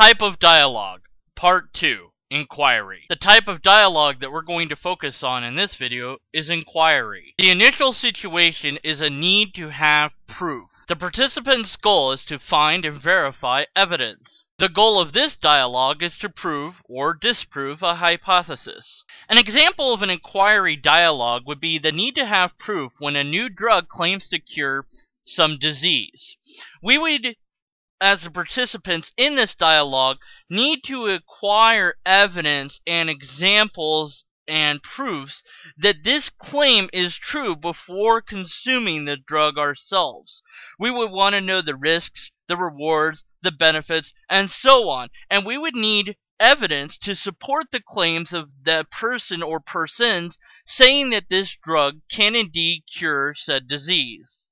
Type of dialogue, Part 2 Inquiry. The type of dialogue that we're going to focus on in this video is inquiry. The initial situation is a need to have proof. The participant's goal is to find and verify evidence. The goal of this dialogue is to prove or disprove a hypothesis. An example of an inquiry dialogue would be the need to have proof when a new drug claims to cure some disease. We would as the participants in this dialogue need to acquire evidence and examples and proofs that this claim is true before consuming the drug ourselves. We would want to know the risks, the rewards, the benefits, and so on, and we would need evidence to support the claims of the person or persons saying that this drug can indeed cure said disease.